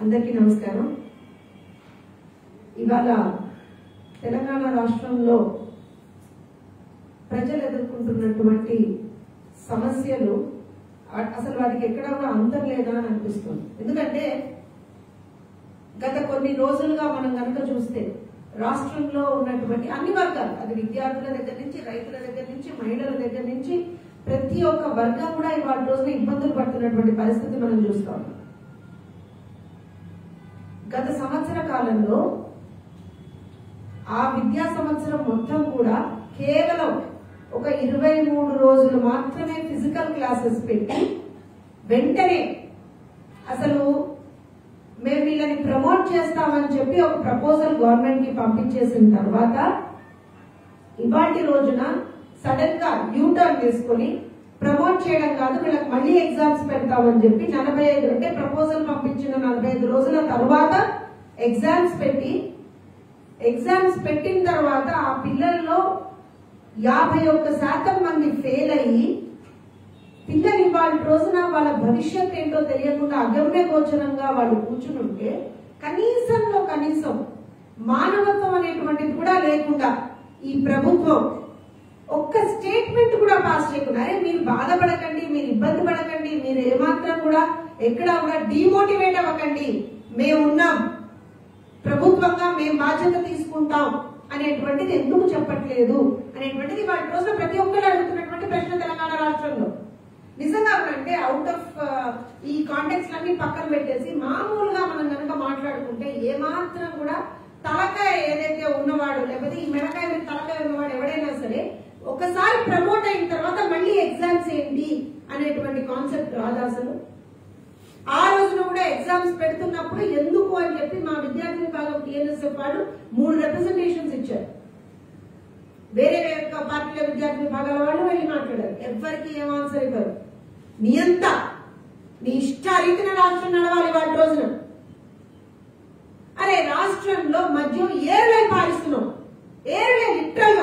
అందరికీ నమస్కారం. ఇవాళ తెలంగాణ రాష్ట్రంలో ప్రజలు ఎదుర్కొంటున్నటువంటి సమస్యలు అసలు వాటికి ఎక్కడ కూడా అంతం లేదా అని అనిపిస్తుంది. ఎందుకంటే గత కొన్ని రోజులుగా మనం కనుక చూస్తే రాష్ట్రంలో ఉన్నటువంటి అన్ని వర్గాలు అది విద్యార్థుల దగ్గర నుంచి రైతుల దగ్గర నుంచి మహిళల దగ్గర నుంచి ప్రతి ఒక్క వర్గం కూడా ఇవాళ రోజున ఇబ్బందులు పడుతున్నటువంటి పరిస్థితి మనం చూస్తాం కాలంలో ఆ విద్యా సంవత్సరం మొత్తం కూడా కేవలం ఒక ఇరవై మూడు రోజులు మాత్రమే ఫిజికల్ క్లాసెస్ పెట్టి వెంటనే అసలు మేము వీళ్ళని ప్రమోట్ చేస్తామని చెప్పి ఒక ప్రపోజల్ గవర్నమెంట్కి పంపించేసిన తర్వాత ఇవాటి రోజున సడన్గా యూటర్న్ తీసుకొని ప్రమోట్ చేయడం కాదు వీళ్ళకి మళ్ళీ ఎగ్జామ్స్ పెడతామని చెప్పి నలభై ఐదు అంటే ప్రపోజల్ పంపించిన నలభై ఐదు రోజుల తర్వాత ఎగ్జామ్స్ పెట్టి ఎగ్జామ్స్ పెట్టిన తర్వాత ఆ పిల్లల్లో యాభై ఒక్క శాతం మంది ఫెయిల్ అయ్యి పిల్లలు ఇవాళ రోజున వాళ్ళ భవిష్యత్ ఏంటో తెలియకుండా అగమ్య గోచరంగా వాళ్ళు కూర్చుని ఉంటే కనీసంలో కనీసం మానవత్వం అనేటువంటిది కూడా లేకుండా ఈ ప్రభుత్వం ఒక్క స్టేట్మెంట్ కూడా పాస్ చేయకుండా మీరు బాధపడకండి మీరు ఇబ్బంది పడకండి మీరు ఏమాత్రం కూడా ఎక్కడ కూడా డిమోటివేట్ అవ్వకండి మేము ఉన్నాం ప్రభుత్వంగా మేము బాధ్యత తీసుకుంటాం అనేటువంటిది ఎందుకు చెప్పట్లేదు? అనేటువంటిది వాటి రోజున ప్రతి ఒక్కరు అడుగుతున్నటువంటి ప్రశ్న తెలంగాణ రాష్ట్రంలో. నిజంగా అంటే అవుట్ ఆఫ్ ఈ కాంటెక్స్ అన్ని పక్కన పెట్టేసి మామూలుగా మనం కనుక మాట్లాడుకుంటే ఏమాత్రం కూడా తలకాయ ఏదైతే ఉన్నవాడు లేకపోతే ఈ మెడకాయ మీద తలకాయ ఉన్నవాడు ఎవడైనా సరే ఒకసారి ప్రమోట్ అయిన తర్వాత మళ్ళీ ఎగ్జామ్స్ ఏంటి అనేటువంటి కాన్సెప్ట్ రాదా అసలు. ఎగ్జామ్స్ పెడుతున్నప్పుడు ఎందుకు అని చెప్పి మా విద్యార్థి విభాగం టీఎన్ఎస్ఎఫ్ వాళ్ళు మూడు రిప్రజెంటేషన్స్ ఇచ్చారు. వేరే వేరే పార్టీల విద్యార్థి విభాగాల వాళ్ళు వెళ్ళి మాట్లాడారు. ఎవరికి ఏం ఆన్సర్ ఇవ్వరు. నీ అంత నీ ఇష్ట రీతిన రాష్ట్రం నడవాలి వాటి రోజున. అరే రాష్ట్రంలో మద్యం ఏరులై పాలిస్తున్నాం ఏరులే లిటరల్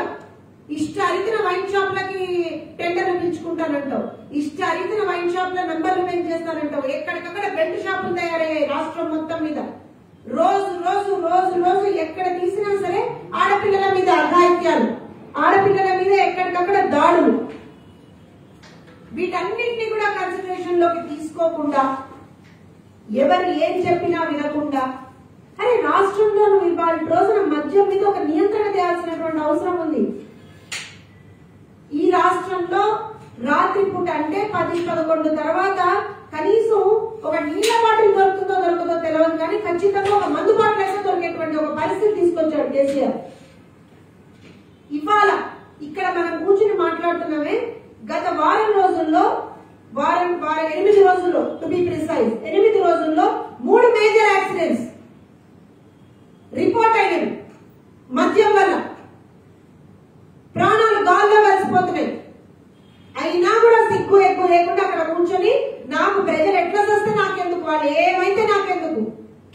ఇష్ట ఇష్టారీతిన వైన్ షాప్లకి టెండర్లు పిలుచుకుంటానంటావు. ఇష్టారీతిన వైన్ షాప్ ఎక్కడికక్కడ బెల్ట్ షాపులు తయారయ్యాయి రాష్ట్రం మొత్తం మీద. రోజు రోజు రోజు రోజు ఎక్కడ తీసినా సరే ఆడపిల్లల మీద అఘాయిత్యాలు ఆడపిల్లల మీద ఎక్కడికక్కడ దాడులు. వీటన్నింటినీ కూడా కన్సిడరేషన్లోకి తీసుకోకుండా ఎవరు ఏం చెప్పినా వినకుండా అరే రాష్ట్రంలో నువ్వు ఇవాళ రోజున మద్యం మీద ఒక నియంత్రణ చేయాల్సినటువంటి అవసరం ఉంది. ఈ రాష్ట్రంలో రాత్రి పూట అంటే పది పదకొండు తర్వాత కనీసం ఒక నీళ్ళ బాటిల్ దొరుకుతుందో దొరకదో తెలియదు కానీ ఖచ్చితంగా ఒక మందు బాటిల్ అయితే దొరికేటువంటి ఒక పరిస్థితి తీసుకొచ్చాడు కేసీఆర్. ఇవాళ ఇక్కడ మనం కూర్చుని మాట్లాడుతున్నామే గత వారం రోజుల్లో వారం వారం ఎనిమిది రోజుల్లో టు బి ప్రిసైజ్ ఎనిమిది రోజుల్లో మూడు మేజర్ యాక్సిడెంట్స్ రిపోర్ట్ అయినవి. మద్యం వల్ల ప్రాణాలు గాల్లో కలిసిపోతున్నాయి అయినా కూడా సిగ్గు ఎక్కువ లేకుండా అక్కడ కూర్చొని నాకు ప్రజలు ఎట్లా వస్తే నాకెందుకు వాళ్ళు ఏమైతే నాకెందుకు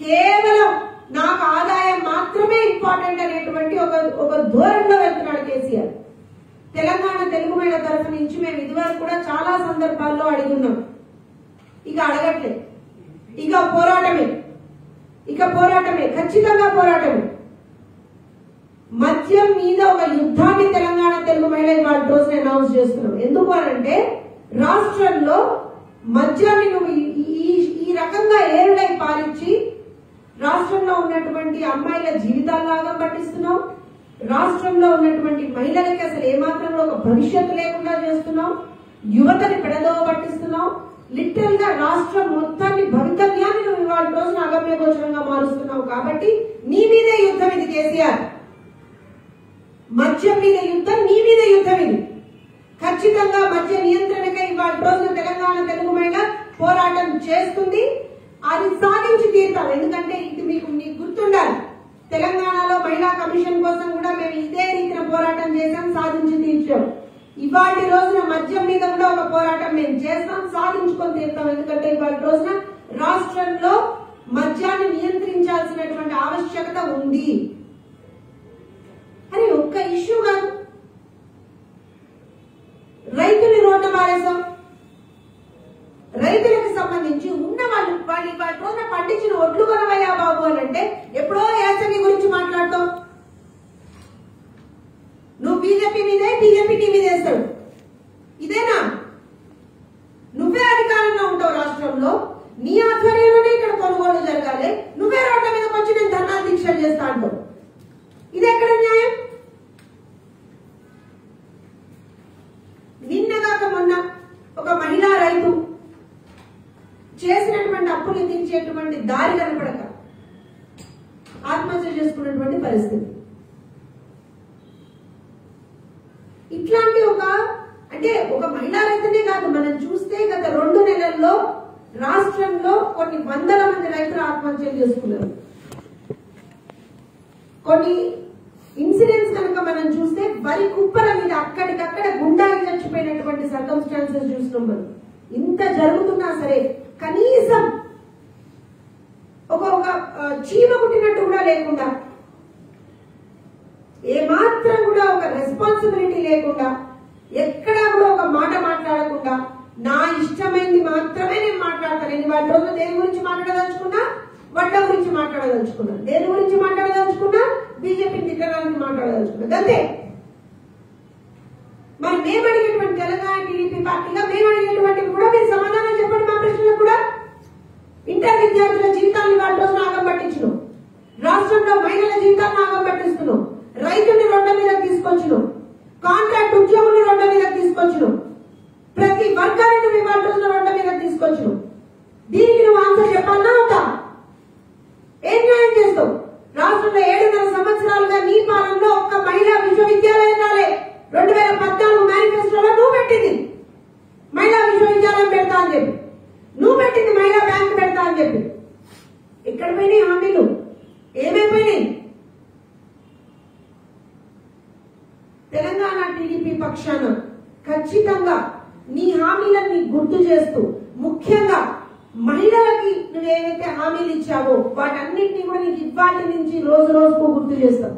కేవలం నాకు ఆదాయం మాత్రమే ఇంపార్టెంట్ అనేటువంటి ఒక ఒక ధోరణిలో వెళ్తున్నాడు కేసీఆర్ తెలంగాణ తెలుగు మేడ తరఫు నుంచి మేము ఇదివరకు కూడా చాలా సందర్భాల్లో అడుగున్నాం. ఇక అడగట్లే. ఇక పోరాటమే. ఇక పోరాటమే. ఖచ్చితంగా పోరాటమే. మద్యం మీద ఒక యుద్ధాన్ని తెలంగాణ తెలుగు మహిళ ఇవాళ రోజున అనౌన్స్ చేస్తున్నాం. ఎందుకు అనంటే రాష్ట్రంలో మద్యాన్ని నువ్వు ఈ- ఈ- రకంగా ఏరులై పాలించి రాష్ట్రంలో ఉన్నటువంటి అమ్మాయిల జీవితాల్లాగా పట్టిస్తున్నావు. రాష్ట్రంలో ఉన్నటువంటి మహిళలకి అసలు ఏమాత్రంలో ఒక భవిష్యత్తు లేకుండా చేస్తున్నావు. యువతని పెడదో పట్టిస్తున్నావు లిటరల్గా రాష్ట్రం మొత్తాన్ని భవితవ్యాన్ని నువ్వు ఇవాళ రోజున అగమ్య గోచరంగా మారుస్తున్నావు కాబట్టి నీ మీదే యుద్ధం ఇది కేసీఆర్. మద్యం మీద యుద్ధం నీ మీద యుద్ధం ఇది. ఖచ్చితంగా మద్య నియంత్రణకై ఇవాళ రోజున తెలంగాణ తెలుగు మహిళ పోరాటం చేస్తుంది. అది సాధించి తీరుతాం. ఎందుకంటే ఇది మీకు మీకు గుర్తుండాలి. తెలంగాణలో మహిళా కమిషన్ కోసం కూడా మేము ఇదే రీతిన పోరాటం చేశాం సాధించి తీర్చాం. ఇవాటి రోజున మద్యం మీద కూడా ఒక పోరాటం మేము చేస్తాం సాధించుకొని తీరుతాం. ఎందుకంటే ఇవాళ రోజున రాష్ట్రంలో మద్యాన్ని నియంత్రించాల్సినటువంటి ఆవశ్యకత ఉంది. అని ఒక్క ఇష్యూ కాదు. రైతుని రోడ్డు మారేసాం రైతులకు సంబంధించి ఉన్న వాళ్ళు వాళ్ళు వాటి రోజున పండించిన ఒడ్లు కొనవయ్యా బాబు అని అంటే ఎప్పుడో యాసంగి గురించి మాట్లాడతాం నువ్వు బీజేపీ మీదే బీజేపీ నీ మీద వేస్తాడు ఇదేనా నువ్వే అధికారంలో ఉంటావు రాష్ట్రంలో నీ ఆధ్వర్యంలోనే ఇక్కడ కొనుగోలు జరగాలి. నువ్వే రోడ్ల మీదకి వచ్చి నేను ధర్నా దీక్షలు చేస్తా అంటావు. ఇది ఎక్కడ న్యాయం? నిన్నగాక మొన్న ఒక మహిళా రైతు చేసినటువంటి అప్పులు తీర్చేటువంటి దారి కనపడక ఆత్మహత్య చేసుకున్నటువంటి పరిస్థితి. ఇట్లాంటి ఒక అంటే ఒక మహిళా రైతునే కాదు మనం చూస్తే గత రెండు నెలల్లో రాష్ట్రంలో కొన్ని వందల మంది రైతులు ఆత్మహత్యలు చేసుకున్నారు. కొన్ని ఇన్సిడెంట్స్ కనుక మనం చూస్తే వరి కుప్పల మీద అక్కడికక్కడ గుండాయి చచ్చిపోయినటువంటి సర్కమ్స్టాన్సెస్ చూస్తున్నాం మనం. ఇంత జరుగుతున్నా సరే కనీసం ఒక ఒక చీమ కుట్టినట్టు కూడా లేకుండా ఏమాత్రం కూడా ఒక రెస్పాన్సిబిలిటీ లేకుండా ఎక్కడా కూడా ఒక మాట మాట్లాడకుండా నా ఇష్టమైంది మాత్రమే నేను మాట్లాడతాను నేను వాటి రోజు దేని గురించి మాట్లాడదలుచుకున్నా వడ్ల గురించి మాట్లాడదలుచుకున్నా దేని గురించి మాట్లాడదలుచుకున్నా? బీజేపీ తిట్టడానికి మాట్లాడదలుచుకున్నా అంతే. మరి మేము అడిగేటువంటి తెలంగాణ టీడీపీ పార్టీగా మేము అడిగేటువంటి కూడా మీరు సమాధానం చెప్పండి మా ప్రశ్నలకు కూడా ఇంటర్ విద్యార్థుల జీవితాన్ని వాళ్ళ రోజు నాగం పట్టించను రాష్ట్రంలో మహిళల జీవితాన్ని నాగం పట్టిస్తున్నాం రైతుని రొడ్డ మీద తీసుకొచ్చును కాంట్రాక్ట్ ఉద్యోగులు రొడ్డ మీద తీసుకొచ్చును ప్రతి వర్గాన్ని నువ్వు ఇవాళ రోజున రొడ్డ మీద తీసుకొచ్చును దీనికి నువ్వు ఆన్సర్ చెప్పాలన్నా అవుతా ఏం న్యాయం రాష్ట్రంలో ఏడున్నర సంవత్సరాలుగా నీ పాలనలో ఒక్క మహిళా విశ్వవిద్యాలయం రాలే రెండు వేల పద్నాలుగు మేనిఫెస్టోలో నువ్వు పెట్టింది. మహిళా విశ్వవిద్యాలయం పెడతా అని చెప్పి. నువ్వు పెట్టింది మహిళా బ్యాంక్ పెడతా అని చెప్పి. ఎక్కడ పోయినాయి హామీలు ఏమైపోయినాయి? తెలంగాణ టీడీపీ పక్షాన ఖచ్చితంగా నీ హామీలన్నీ గుర్తు చేస్తూ ముఖ్యంగా మహిళలకి నువ్వు ఏవైతే హామీలు ఇచ్చావో వాటన్నిటిని కూడా నీకు ఇవ్వాలి నుంచి రోజు రోజుకు గుర్తు చేస్తాం.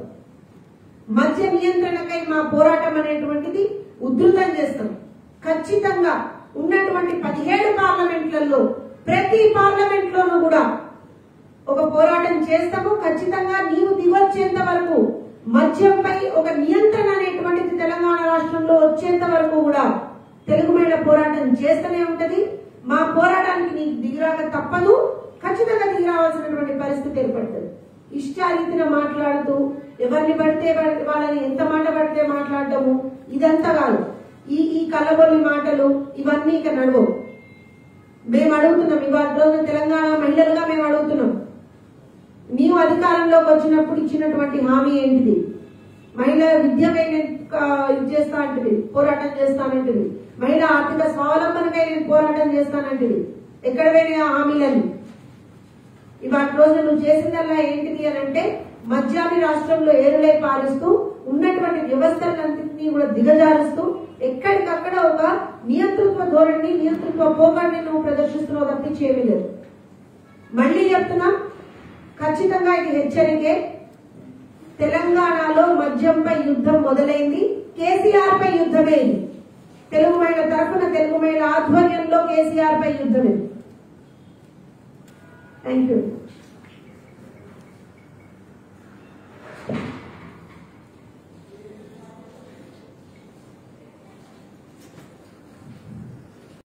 మద్య నియంత్రణకై మా పోరాటం అనేటువంటిది ఉధృతం చేస్తాం. ఖచ్చితంగా ఉన్నటువంటి పదిహేడు పార్లమెంట్లలో ప్రతి పార్లమెంట్ లోనూ కూడా ఒక పోరాటం చేస్తాము. ఖచ్చితంగా నీవు దిగొచ్చేంత వరకు మద్యంపై ఒక నియంత్రణ అనేటువంటిది తెలంగాణ రాష్ట్రంలో వచ్చేంత వరకు కూడా తెలుగు మీద పోరాటం చేస్తూనే ఉంటది. నీకు దిగిరాక తప్పదు. ఖచ్చితంగా దిగిరావాల్సినటువంటి పరిస్థితి ఏర్పడుతుంది. ఇష్టారీతిన మాట్లాడుతూ ఎవరిని పడితే వాళ్ళని ఎంత మాట పడితే మాట్లాడటము ఇదంతా కాదు. ఈ ఈ కలబొల్లి మాటలు ఇవన్నీ ఇక నడవవు. మేము అడుగుతున్నాం ఇవాళ రోజు తెలంగాణ మహిళలుగా మేము అడుగుతున్నాం. నీవు అధికారంలోకి వచ్చినప్పుడు ఇచ్చినటువంటి హామీ ఏంటిది? మహిళ విద్య ఇది చేస్తా అంటుంది పోరాటం చేస్తానంటుంది మహిళ ఆర్థిక స్వావలంబనకై నేను పోరాటం చేస్తానంటుంది ఎక్కడ పోయినాయి ఆ హామీలని ఇవాళ రోజు నువ్వు చేసిందల్లా ఏంటిది అని అంటే మద్యాన్ని రాష్ట్రంలో ఏరులై పాలిస్తూ ఉన్నటువంటి వ్యవస్థలన్నింటినీ కూడా దిగజారుస్తూ ఎక్కడికక్కడ ఒక నియంతృత్వ ధోరణి నియంతృత్వ పోకాన్ని నువ్వు ప్రదర్శిస్తున్నావు తప్పించి ఏమీ లేదు. మళ్ళీ చెప్తున్నా ఖచ్చితంగా ఇది హెచ్చరికే. తెలంగాణలో మద్యంపై యుద్ధం మొదలైంది కేసీఆర్ పై యుద్ధమే ఇది తెలుగు మహిళ తరఫున తెలుగు మహిళ ఆధ్వర్యంలో కేసీఆర్ పై యుద్ధమే థ్యాంక్ యూ